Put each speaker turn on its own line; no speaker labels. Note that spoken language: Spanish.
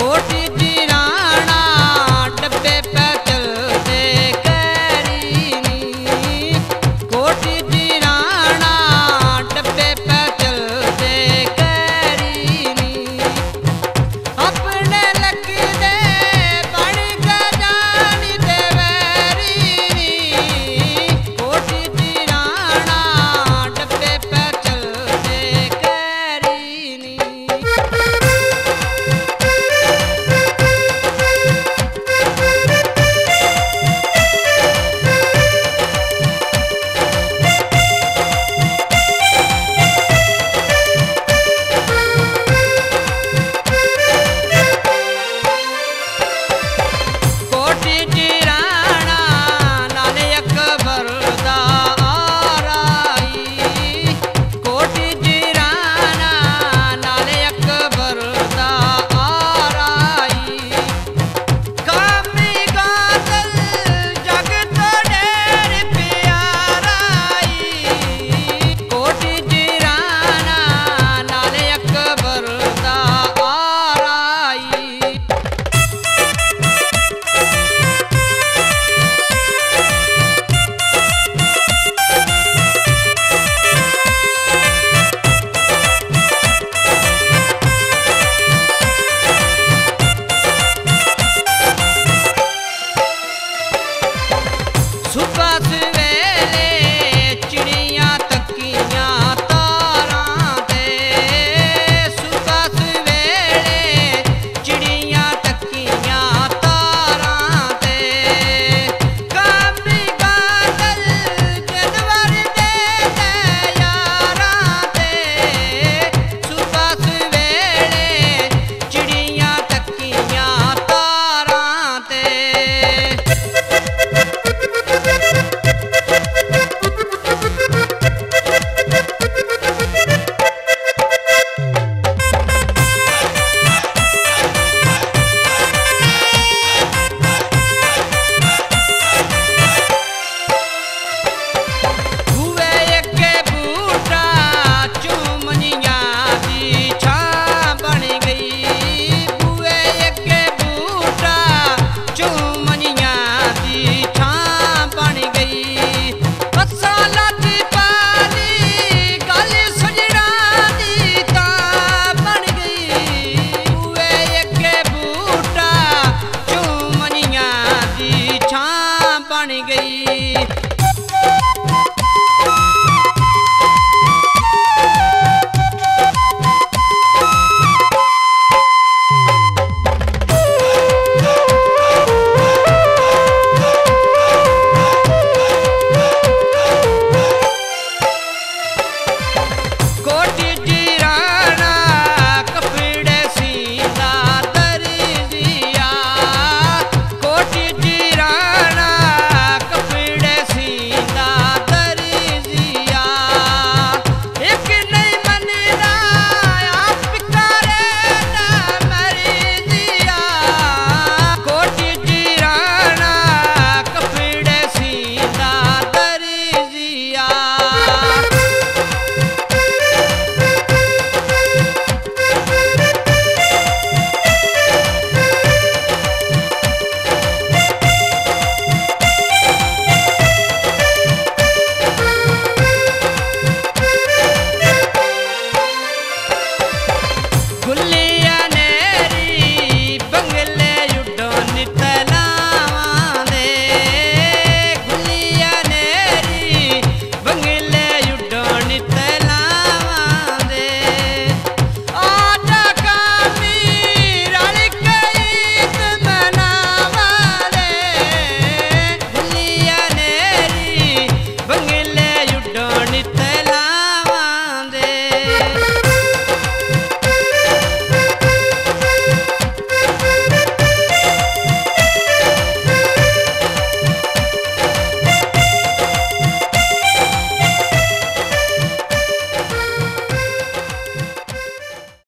Jorge.